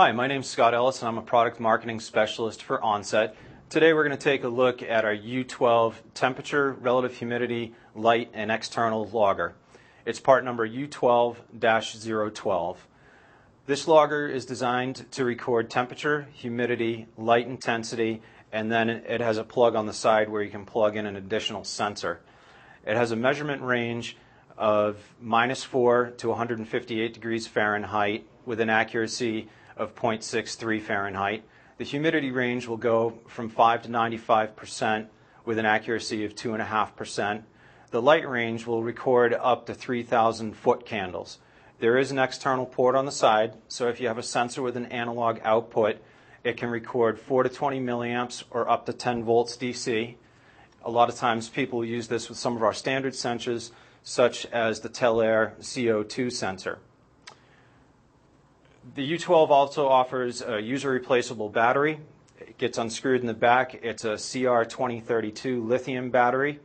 Hi, my name is Scott Ellis, and I'm a product marketing specialist for Onset. Today we're going to take a look at our U12 temperature, relative humidity, light, and external logger. It's part number U12-012. This logger is designed to record temperature, humidity, light intensity, and then it has a plug on the side where you can plug in an additional sensor. It has a measurement range of minus 4 to 158 degrees Fahrenheit with an accuracy of 0.63 Fahrenheit. The humidity range will go from 5 to 95% with an accuracy of 2.5%. The light range will record up to 3,000 foot candles. There is an external port on the side, so if you have a sensor with an analog output, it can record 4 to 20 milliamps or up to 10 volts DC. A lot of times people use this with some of our standard sensors, such as the Telaire CO2 sensor. The U12 also offers a user replaceable battery. It gets unscrewed in the back. It's a CR2032 lithium battery.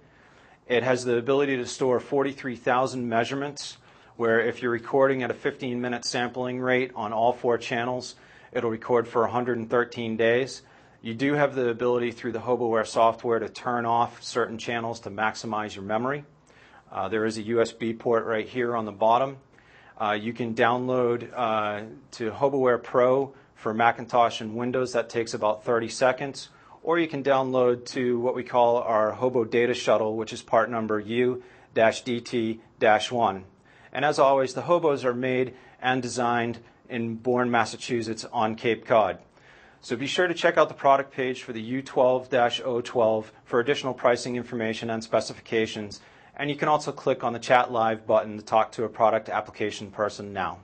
It has the ability to store 43,000 measurements, where if you're recording at a 15 minute sampling rate on all four channels, it'll record for 113 days. You do have the ability through the HoboWare software to turn off certain channels to maximize your memory. Uh, there is a USB port right here on the bottom. Uh, you can download uh, to HoboWare Pro for Macintosh and Windows. That takes about 30 seconds. Or you can download to what we call our Hobo Data Shuttle, which is part number U-DT-1. And as always, the Hobos are made and designed in Bourne, Massachusetts on Cape Cod. So be sure to check out the product page for the U12-012 for additional pricing information and specifications and you can also click on the Chat Live button to talk to a product application person now.